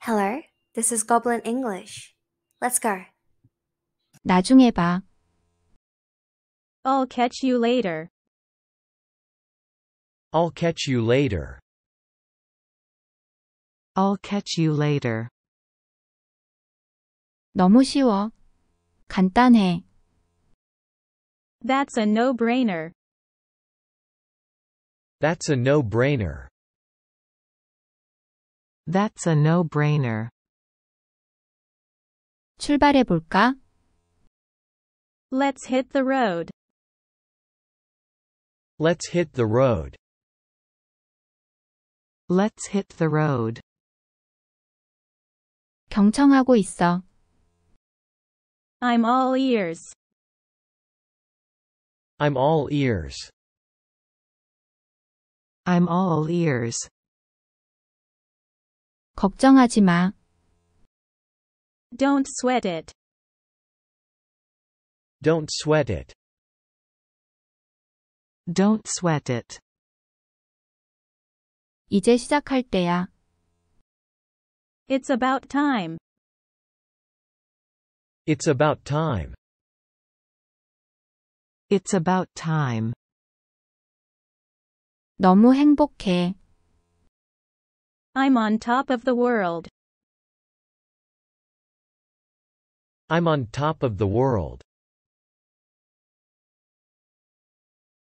Hello, this is Goblin English. Let's go. 나중에 봐. I'll catch you later. I'll catch you later. I'll catch you later. 너무 쉬워. 간단해. That's a no-brainer. That's a no-brainer. That's a no-brainer. 출발해 볼까? Let's hit the road. Let's hit the road. Let's hit the road. 경청하고 있어. I'm all ears. I'm all ears. I'm all ears. 걱정하지 마. Don't sweat it. Don't sweat it. Don't sweat it. 이제 시작할 때야. It's about time. It's about time. It's about time. 너무 행복해. I'm on top of the world. I'm on top of the world.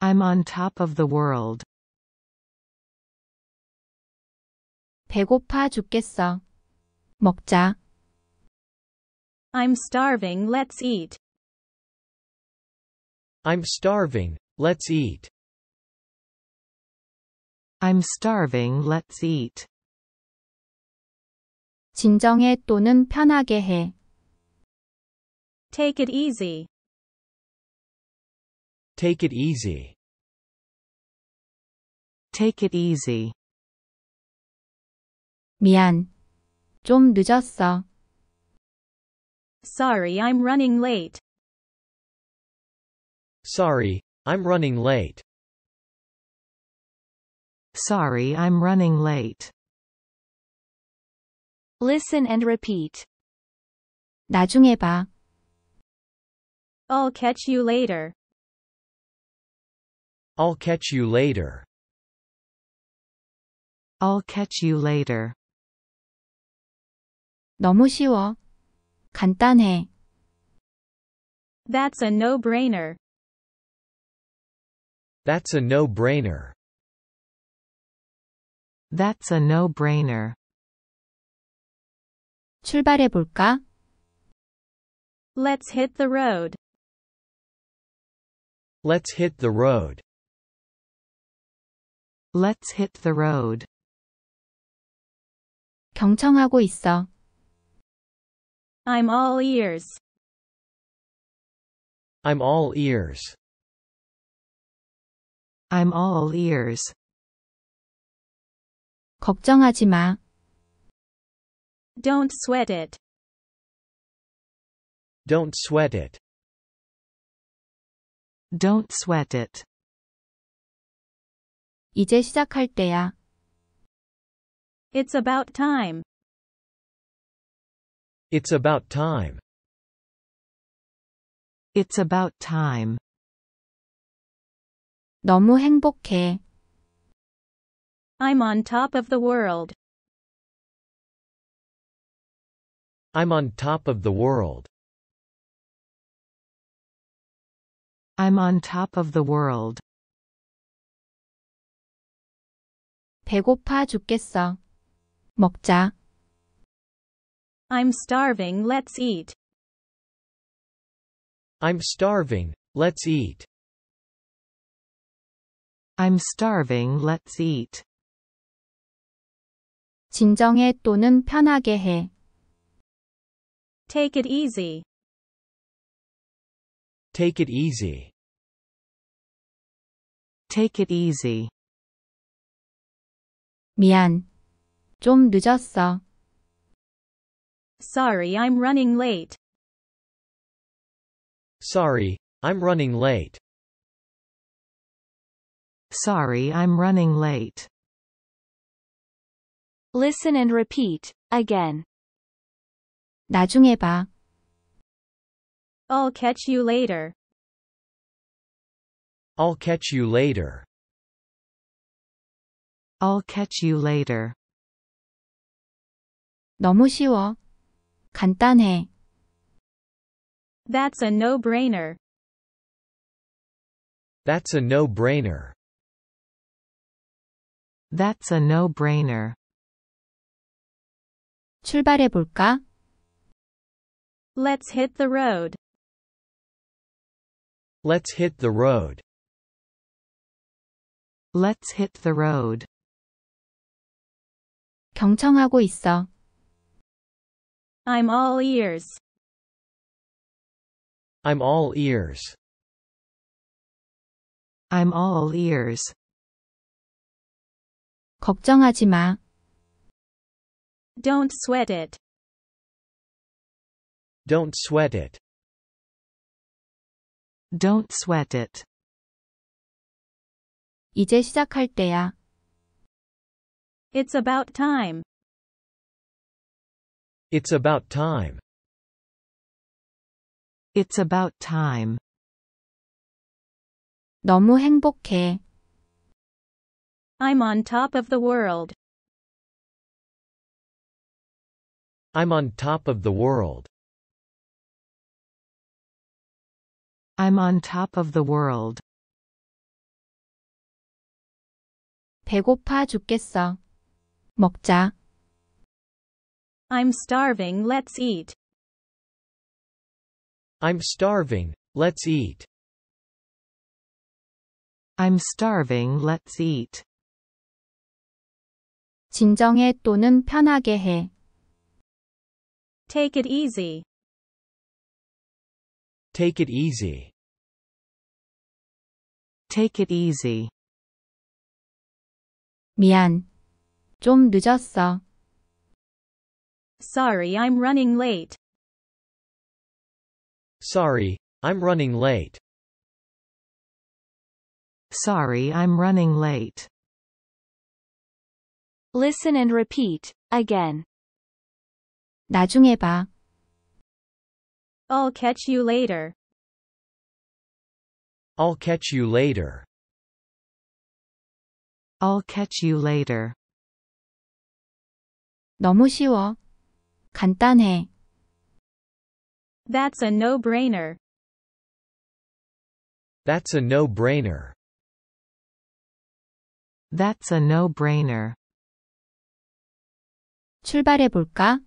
I'm on top of the world. 배고파 죽겠어. 먹자. I'm starving, let's eat. I'm starving, let's eat. I'm starving, let's eat. 진정해 또는 편하게 해. Take it easy. Take it easy. Take it easy. 미안. 좀 늦었어. Sorry, I'm running late. Sorry, I'm running late. Sorry, I'm running late. Listen and repeat. 나중에 봐. I'll catch you later. I'll catch you later. I'll catch you later. 너무 쉬워. 간단해. That's a no-brainer. That's a no-brainer. That's a no-brainer. 출발해 볼까? Let's hit the road. Let's hit the road. Let's hit the road. 경청하고 있어. I'm all ears. I'm all ears. I'm all ears. 걱정하지 마. Don't sweat it. Don't sweat it. Don't sweat it. 이제 시작할 때야. It's about time. It's about time. It's about time. 너무 행복해. I'm on top of the world. I'm on top of the world. I'm on top of the world. 배고파 죽겠어. 먹자. I'm starving, let's eat. I'm starving, let's eat. I'm starving, let's eat. 진정해 또는 편하게 해. Take it easy. Take it easy. Take it easy. 미안. 좀 늦었어. Sorry, I'm running late. Sorry, I'm running late. Sorry, I'm running late. Listen and repeat, again. 나중에 봐. I'll catch you later. I'll catch you later. I'll catch you later. 너무 쉬워. 간단해. That's a no-brainer. That's a no-brainer. That's a no-brainer. 출발해 볼까? Let's hit the road. Let's hit the road. Let's hit the road. 경청하고 있어. I'm all ears. I'm all ears. I'm all ears. 걱정하지 마. Don't sweat it. Don't sweat it. Don't sweat it. 이제 시작할 때야. It's about time. It's about time. It's about time. 너무 행복해. I'm on top of the world. I'm on top of the world. I'm on top of the world. 배고파 죽겠어. 먹자. I'm starving, let's eat. I'm starving, let's eat. I'm starving, let's eat. 진정해 또는 편하게 해. Take it easy. Take it easy. Take it easy. 미안. 좀 늦었어. Sorry, I'm running late. Sorry, I'm running late. Sorry, I'm running late. Listen and repeat, again. 나중에 봐. I'll catch you later. I'll catch you later. I'll catch you later. 너무 쉬워. 간단해. That's a no-brainer. That's a no-brainer. That's a no-brainer. 출발해 볼까?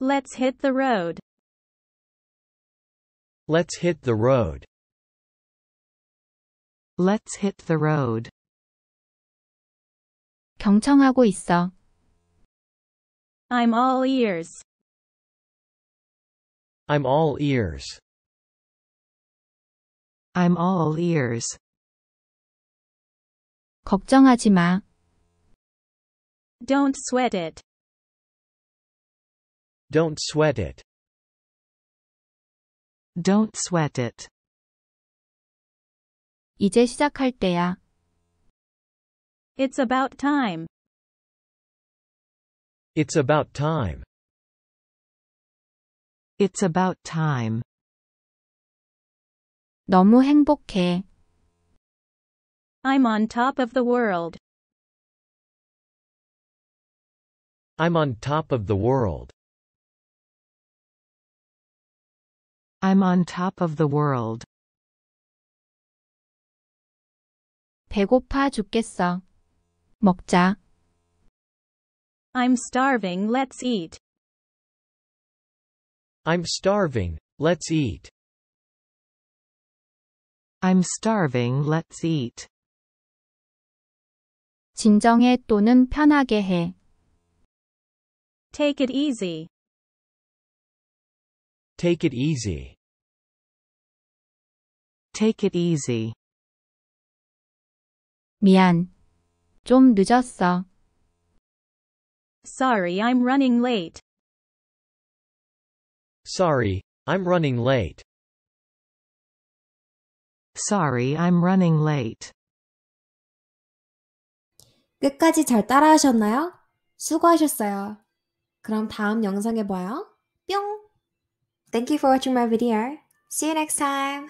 Let's hit the road. Let's hit the road. Let's hit the road. 경청하고 있어. I'm all ears. I'm all ears. I'm all ears. 걱정하지 마. Don't sweat it. Don't sweat it. Don't sweat it. 이제 시작할 때야. It's about time. It's about time. It's about time. 너무 행복해. I'm on top of the world. I'm on top of the world. I'm on top of the world. 배고파 죽겠어. 먹자. I'm starving, let's eat. I'm starving, let's eat. I'm starving, let's eat. 진정해 또는 편하게 해. Take it easy. Take it easy. Take it easy. 미안. 좀 늦었어. Sorry, I'm running late. Sorry, I'm running late. Sorry, I'm running late. 끝까지 잘 따라하셨나요? 수고하셨어요. 그럼 다음 영상에 봐요. 뿅! Thank you for watching my video. See you next time.